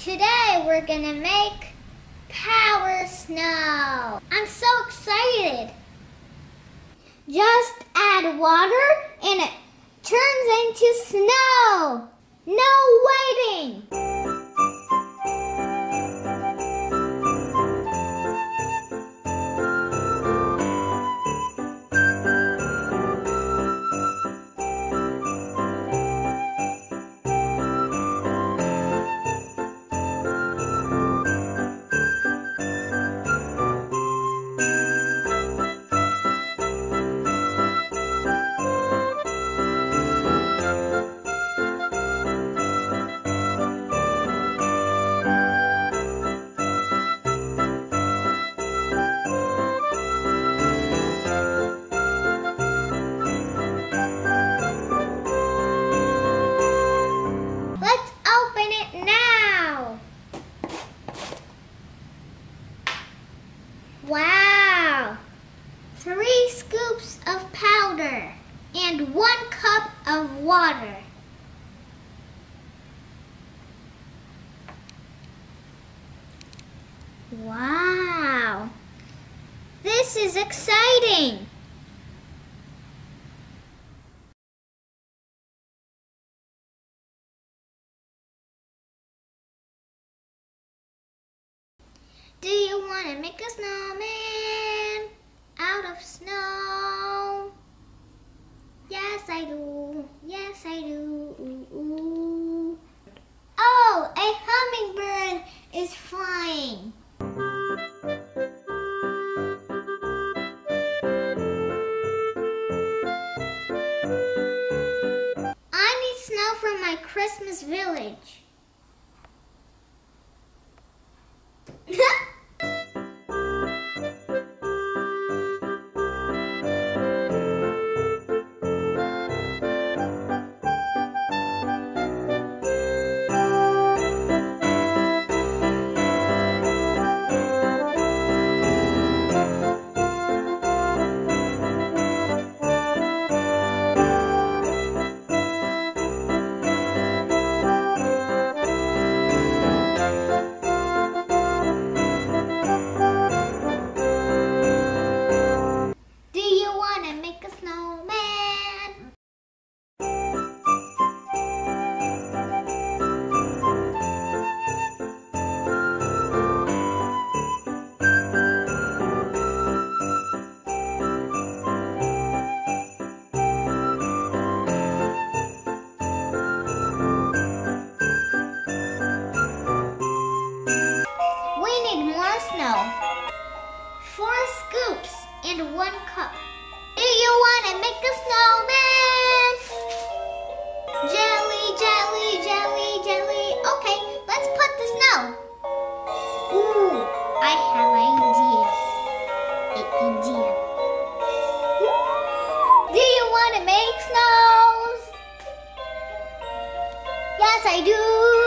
Today we're gonna make power snow. I'm so excited. Just add water and it turns into snow. No waiting. And one cup of water. Wow. This is exciting. Do you want to make a snowman out of snow? Yes, I do. Yes, I do. Ooh, ooh. Oh, a hummingbird is flying. I need snow for my Christmas village. And one cup. Do you want to make a snowman? Jelly, jelly, jelly, jelly. Okay, let's put the snow. Ooh, I have an idea. An idea. Do you want to make snows? Yes, I do.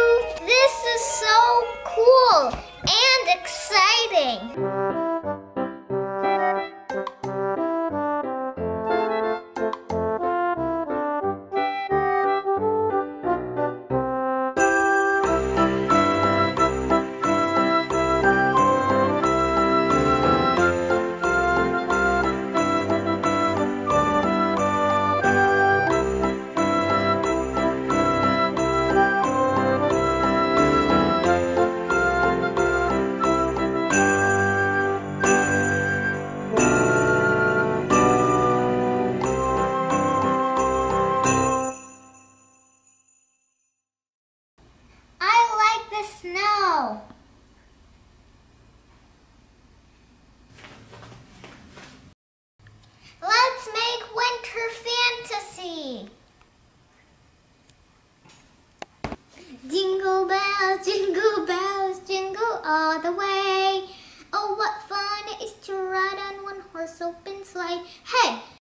Let's make winter fantasy. Jingle bells, jingle bells, jingle all the way. Oh, what fun it is to ride on one horse open sleigh. Hey!